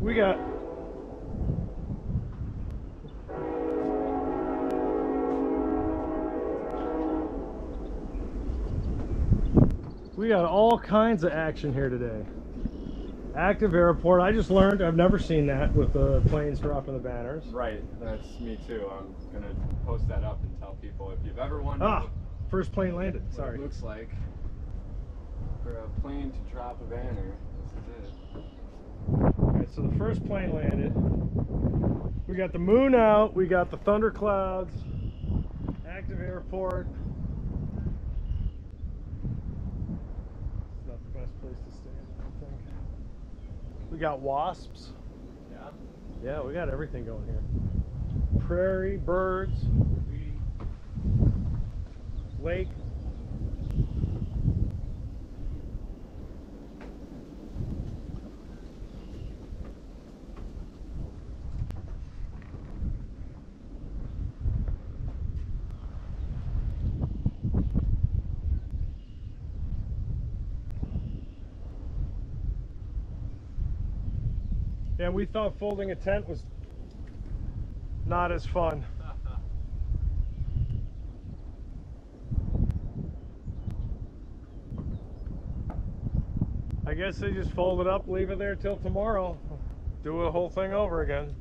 We got We got all kinds of action here today. Active airport. I just learned. I've never seen that with the planes dropping the banners. Right, that's me too. I'm gonna post that up and tell people if you've ever wondered Ah, first plane landed. Sorry. it looks like for a plane to drop a banner. This is it. All right, so the first plane landed. We got the moon out. We got the thunder clouds. Active airport. It's not the best place to stay, I think. We got wasps. Yeah. Yeah, we got everything going here. Prairie, birds, lake. Yeah, we thought folding a tent was not as fun. I guess they just fold it up, leave it there till tomorrow. Do a whole thing over again.